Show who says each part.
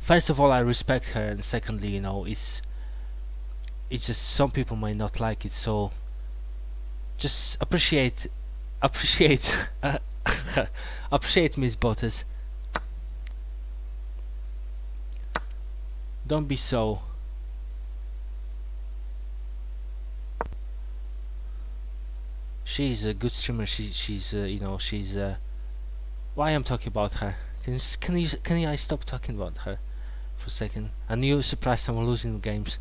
Speaker 1: first of all I respect her and secondly you know it's it's just some people might not like it so just appreciate appreciate appreciate Miss Botez don't be so. She's a good streamer. She she's uh, you know she's uh, why I'm talking about her? Can you, can you can I stop talking about her for a second. I knew surprised I'm losing games